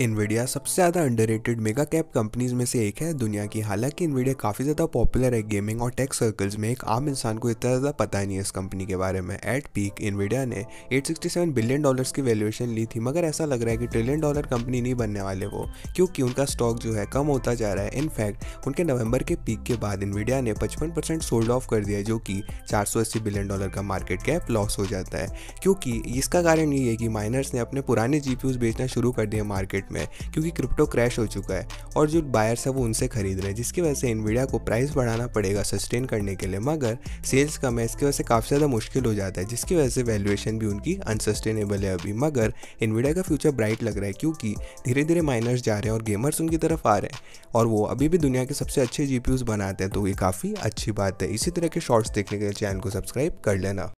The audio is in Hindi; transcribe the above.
इन्विडिया सबसे ज़्यादा अंडररेटेड मेगा कैप कंपनीज़ में से एक है दुनिया की। हालाँकि इन्विडिया काफ़ी ज़्यादा पॉपुलर है गेमिंग और टेक सर्कल्स में। एक आम इंसान को इतना ज़्यादा पता नहीं है इस कंपनी के बारे में। एट पीक इन्विडिया ने 867 बिलियन डॉलर्स की वैल्यूएशन ली थी, मगर ऐसा लग रहा है कि ट्रिलियन डॉलर कंपनी नहीं बनने वाले वो, क्योंकि उनका स्टॉक जो है कम होता जा रहा है। इनफैक्ट उनके नवंबर के पीक के बाद इन्विडिया ने पचपन सोल्ड ऑफ़ कर दिया, जो कि चार सौ अस्सी बिलियन डॉलर का मार्केट कैप लॉस हो जाता है। क्योंकि इसका कारण ये है कि माइनर्स ने अपने पुराने जी बेचना शुरू कर दिया मार्केट में, क्योंकि क्रिप्टो क्रैश हो चुका है और जो बायर्स है वो उनसे खरीद रहे हैं, जिसकी वजह से इन्विडिया को प्राइस बढ़ाना पड़ेगा सस्टेन करने के लिए, मगर सेल्स कम है, इसकी वजह से काफ़ी ज़्यादा मुश्किल हो जाता है, जिसकी वजह से वैल्यूएशन भी उनकी अनसस्टेनेबल है अभी, मगर इन्विडिया का फ्यूचर ब्राइट लग रहा है, क्योंकि धीरे धीरे माइनर्स जा रहे हैं और गेमर्स उनकी तरफ़ आ रहे हैं, और वो अभी भी दुनिया के सबसे अच्छे जी बनाते हैं तो ये काफ़ी अच्छी बात है। इसी तरह के शॉर्ट्स देखने के लिए चैनल को सब्सक्राइब कर लेना।